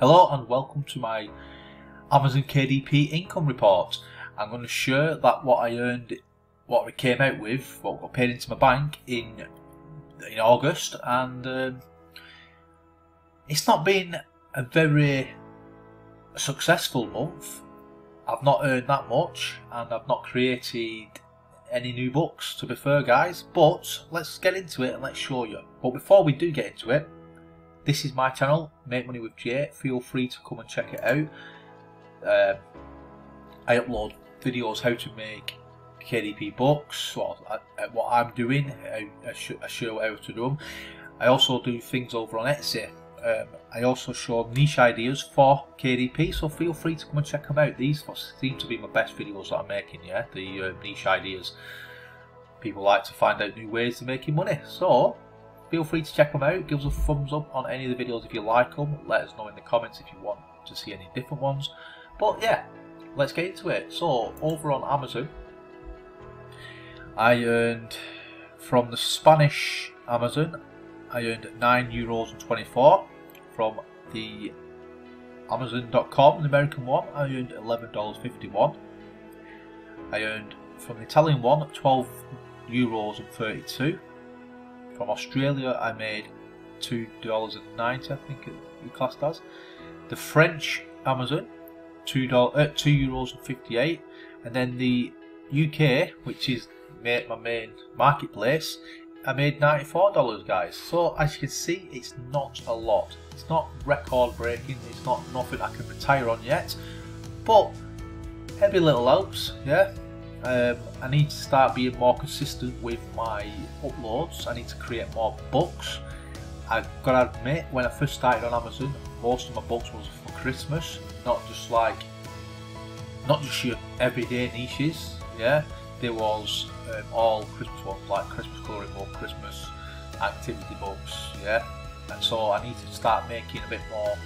Hello and welcome to my Amazon KDP income report. I'm going to share that what I earned, what I came out with, what got paid into my bank in in August, and um, it's not been a very successful month. I've not earned that much, and I've not created any new books. To be fair, guys, but let's get into it and let's show you. But before we do get into it this is my channel, Make Money with Jay. Feel free to come and check it out. Um, I upload videos how to make KDP books, what, what I'm doing, I, I, show how to do them. I also do things over on Etsy. Um, I also show niche ideas for KDP, so feel free to come and check them out. These seem to be my best videos that I'm making, yeah, the uh, niche ideas. People like to find out new ways of making money, so Feel free to check them out. Give us a thumbs up on any of the videos if you like them. Let us know in the comments if you want to see any different ones. But yeah, let's get into it. So over on Amazon, I earned from the Spanish Amazon, I earned nine euros and twenty four. From the Amazon.com, the American one, I earned eleven dollars fifty one. I earned from the Italian one, twelve euros and thirty two. From Australia, I made two dollars and ninety. I think it, it classed as. The French Amazon, two dollars, uh, two euros and fifty-eight, and then the UK, which is my main marketplace, I made ninety-four dollars, guys. So as you can see, it's not a lot. It's not record-breaking. It's not nothing I can retire on yet, but every little helps. Yeah. Um, I need to start being more consistent with my uploads. I need to create more books. I've got to admit, when I first started on Amazon, most of my books was for Christmas, not just like, not just your everyday niches. Yeah, there was um, all Christmas ones like Christmas colouring book, Christmas activity books. Yeah, and so I need to start making a bit more.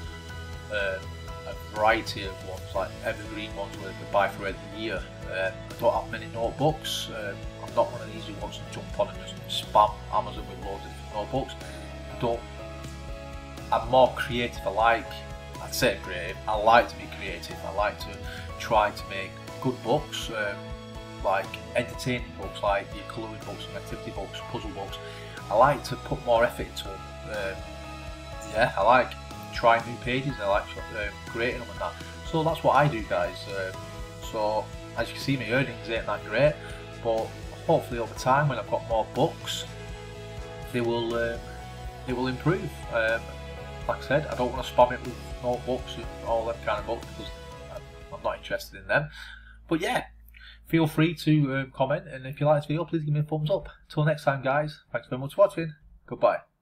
Um, a variety of ones, like evergreen ones where you can buy throughout the year. Uh, I don't have many notebooks. Um, I'm not one of these who wants to jump on and just spam Amazon with loads of notebooks. I don't. I'm more creative. I like. I'd say creative. I like to be creative. I like to try to make good books, um, like entertaining books, like your colouring books and activity books, puzzle books. I like to put more effort into them. Um, yeah, I like trying new pages. I like um, creating them and that. So that's what I do, guys. Um, so as you can see, my earnings ain't that great, but hopefully over time, when I've got more books, they will uh, they will improve. Um, like I said, I don't want to spam it with notebooks and all that kind of books because I'm not interested in them. But yeah, feel free to um, comment, and if you like this video, please give me a thumbs up. Until next time, guys, thanks very much for watching. Goodbye.